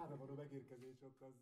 az ára való megérkezés ott az